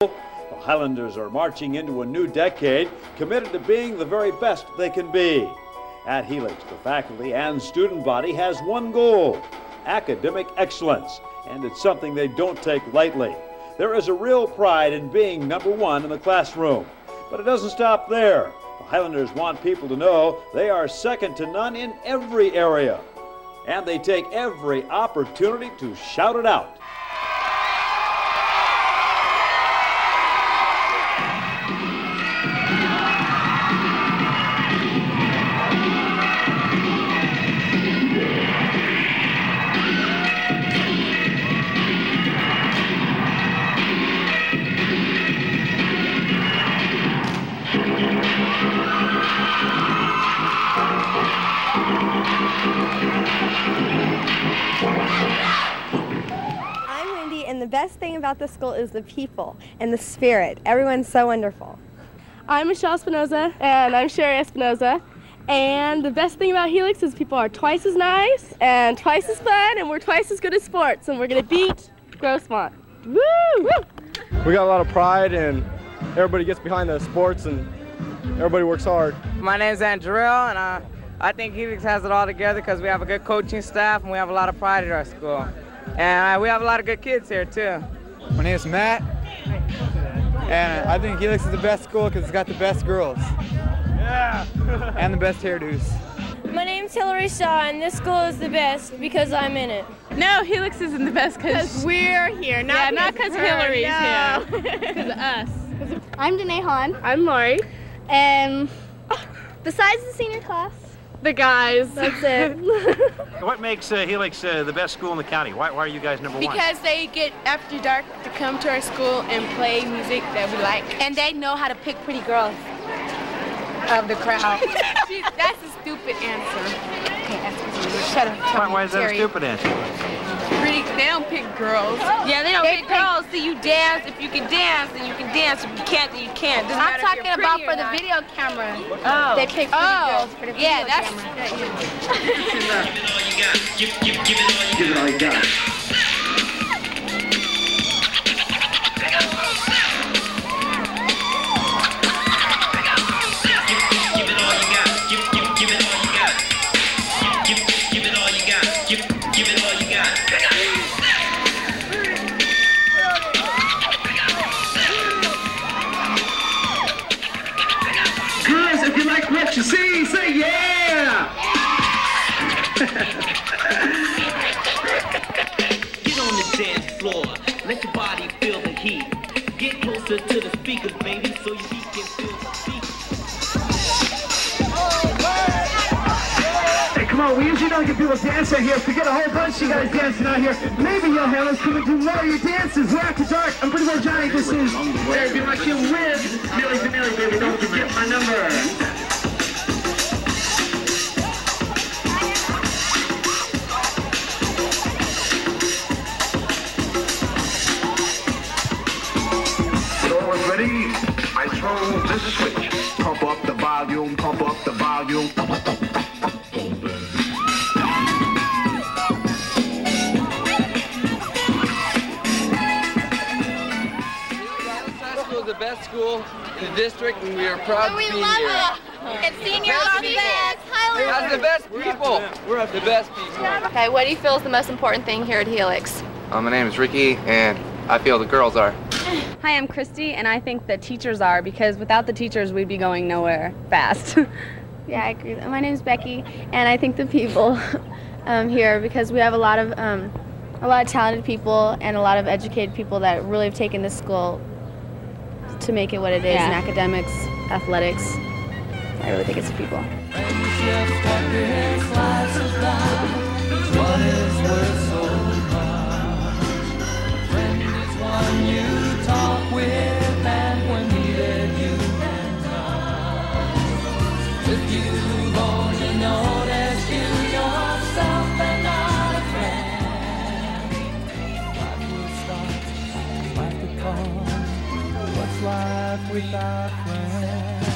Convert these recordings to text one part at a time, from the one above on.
The Highlanders are marching into a new decade, committed to being the very best they can be. At Helix, the faculty and student body has one goal academic excellence, and it's something they don't take lightly. There is a real pride in being number one in the classroom. But it doesn't stop there. The Highlanders want people to know they are second to none in every area. And they take every opportunity to shout it out. The best thing about the school is the people and the spirit. Everyone's so wonderful. I'm Michelle Espinoza, and I'm Sherry Espinoza. And the best thing about Helix is people are twice as nice and twice as fun, and we're twice as good at sports, and we're gonna beat Grossmont. Woo! Woo! We got a lot of pride, and everybody gets behind the sports, and everybody works hard. My name's Andrell, and uh, I think Helix has it all together because we have a good coaching staff and we have a lot of pride at our school. And uh, we have a lot of good kids here, too. My name is Matt, and I think Helix is the best school because it's got the best girls. Yeah! and the best hairdos. My name's Hillary Shaw, and this school is the best because I'm in it. No, Helix isn't the best because we're here, yeah, not because Hillary's here. Because of us. I'm Danae Hahn, I'm Lori. and besides the senior class, The guys. that's it. What makes uh, Helix uh, the best school in the county? Why, why are you guys number one? Because they get after dark to come to our school and play music that we like. And they know how to pick pretty girls of the crowd. She- that's a stupid answer. Okay, that's Shut up. Why, why is that a stupid answer? Pretty, they don't pick girls. Oh. Yeah, they don't pick, girls. See, you dance. If you can dance, then you can dance. If you can't, then you can't. Doesn't I'm matter if talking you're about for the video camera. Oh. They pick pretty oh. girls for the video yeah, that's, camera. Girls, you see, say yeah! Get on the dance floor, let your body feel the heat. Get closer to the speakers, baby, so your feet can feel the beat. Hey, come on, we usually don't get people dancing here. If we get a whole bunch of you guys dancing out here, maybe you'll have us come and do more of your dances. We're after dark. I'm pretty well Johnny. This is Larry B. Like you with Milli Vanilli, baby. Don't forget my number. I throw this switch. Pump up the volume, pump up the volume. The best school in the district, and we are proud to be love here. it. And seniors are the best. The best people. We're the best people. Okay, what do you feel is the most important thing here at Helix? Uh, my name is Ricky, and I feel the girls are. Hi, I'm Christy, and I think the teachers are because without the teachers, we'd be going nowhere fast. Yeah, I agree. My name is Becky, and I think the people um, here because we have a lot of um, a lot of talented people and a lot of educated people that really have taken this school to make it what it is in Yeah. academics, athletics. I really think it's the people. Life without friends?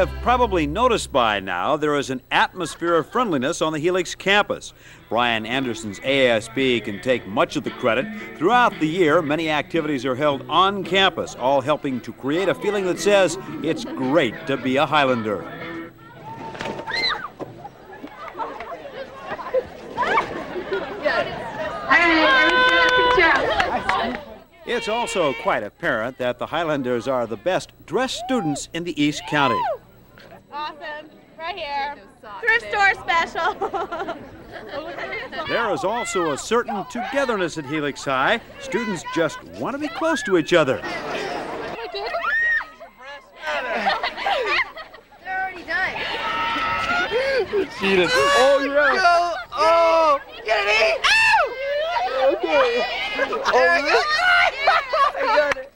have probably noticed by now there is an atmosphere of friendliness on the Helix campus. Brian Anderson's ASB can take much of the credit. Throughout the year, many activities are held on campus, all helping to create a feeling that says it's great to be a Highlander. It's also quite apparent that the Highlanders are the best dressed students in the East County. Awesome. Right here. Thrift store special. There is also a certain togetherness at Helix High. Students just want to be close to each other. They're already done. Cheated. Oh, yeah. Go. Oh. Get it in. Ow. Okay. Oh, really? I got it.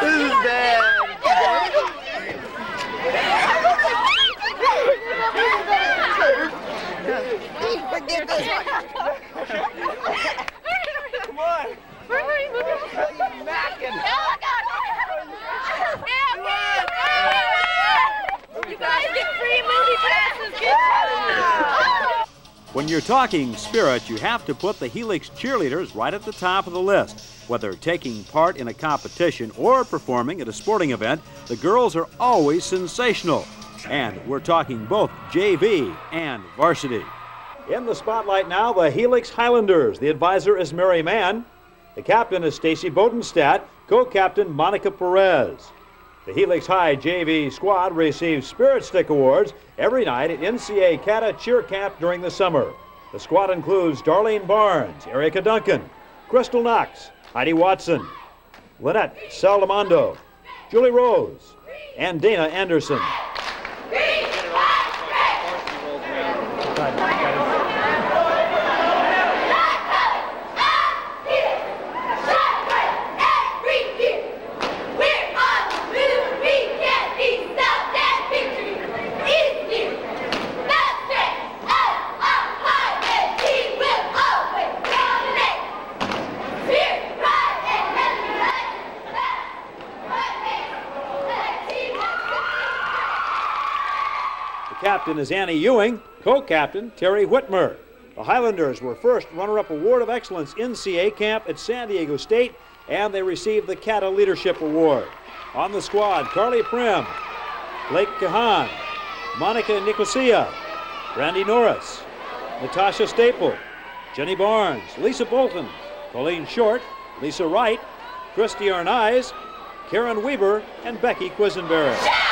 This is bad. This one. Come on. When you're talking spirit, you have to put the Helix cheerleaders right at the top of the list. Whether taking part in a competition or performing at a sporting event, the girls are always sensational. And we're talking both JV and varsity. In the spotlight now, the Helix Highlanders. The advisor is Mary Mann. The captain is Stacy Bodenstadt, co-captain Monica Perez. The Helix High JV squad receives Spirit Stick Awards every night at NCA Cata Cheer Camp during the summer. The squad includes Darlene Barnes, Erica Duncan, Crystal Knox, Heidi Watson, Lynette Saldamondo, Julie Rose, and Dana Anderson. The captain is Annie Ewing, co-captain Terry Whitmer. The Highlanders were first runner-up award of excellence NCA camp at San Diego State, and they received the Cata Leadership Award. On the squad, Carly Prim, Blake Kahan, Monica Nicosia, Randy Norris, Natasha Staple, Jenny Barnes, Lisa Bolton, Colleen Short, Lisa Wright, Christy Arnaiz, Karen Weber, and Becky Quisenberry.